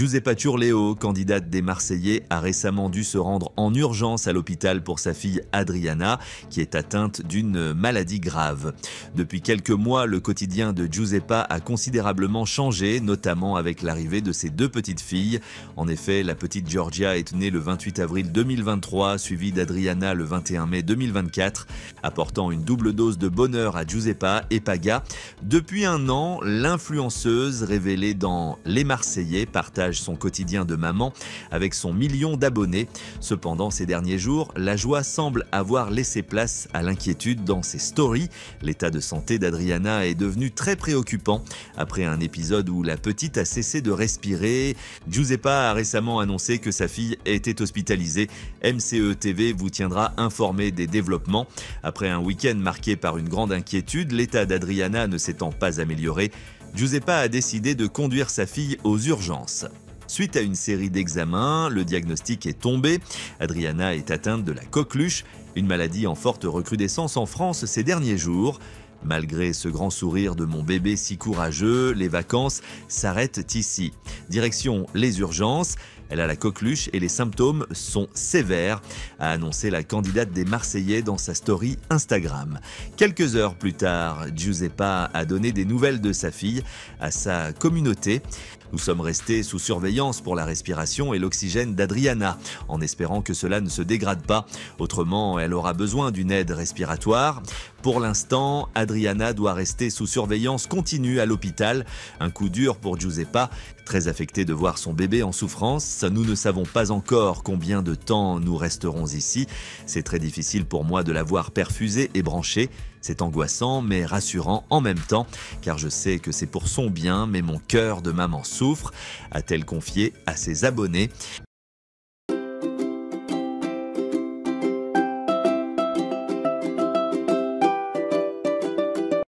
Giuseppa Turleo, candidate des Marseillais, a récemment dû se rendre en urgence à l'hôpital pour sa fille Adriana, qui est atteinte d'une maladie grave. Depuis quelques mois, le quotidien de Giuseppa a considérablement changé, notamment avec l'arrivée de ses deux petites filles. En effet, la petite Georgia est née le 28 avril 2023, suivie d'Adriana le 21 mai 2024, apportant une double dose de bonheur à Giuseppa et Paga. Depuis un an, l'influenceuse révélée dans Les Marseillais partage son quotidien de maman avec son million d'abonnés. Cependant, ces derniers jours, la joie semble avoir laissé place à l'inquiétude dans ses stories. L'état de santé d'Adriana est devenu très préoccupant après un épisode où la petite a cessé de respirer. Giuseppa a récemment annoncé que sa fille était hospitalisée. MCE TV vous tiendra informé des développements. Après un week-end marqué par une grande inquiétude, l'état d'Adriana ne s'étant pas amélioré, Giuseppa a décidé de conduire sa fille aux urgences. Suite à une série d'examens, le diagnostic est tombé. Adriana est atteinte de la coqueluche, une maladie en forte recrudescence en France ces derniers jours. Malgré ce grand sourire de mon bébé si courageux, les vacances s'arrêtent ici. Direction les urgences. Elle a la coqueluche et les symptômes sont sévères, a annoncé la candidate des Marseillais dans sa story Instagram. Quelques heures plus tard, Giuseppa a donné des nouvelles de sa fille à sa communauté. Nous sommes restés sous surveillance pour la respiration et l'oxygène d'Adriana, en espérant que cela ne se dégrade pas. Autrement, elle aura besoin d'une aide respiratoire. Pour l'instant, Adriana doit rester sous surveillance continue à l'hôpital. Un coup dur pour Giuseppa, très affecté de voir son bébé en souffrance. Nous ne savons pas encore combien de temps nous resterons ici. C'est très difficile pour moi de la voir perfusée et branchée. C'est angoissant mais rassurant en même temps, car je sais que c'est pour son bien, mais mon cœur de maman souffre, a-t-elle confié à ses abonnés.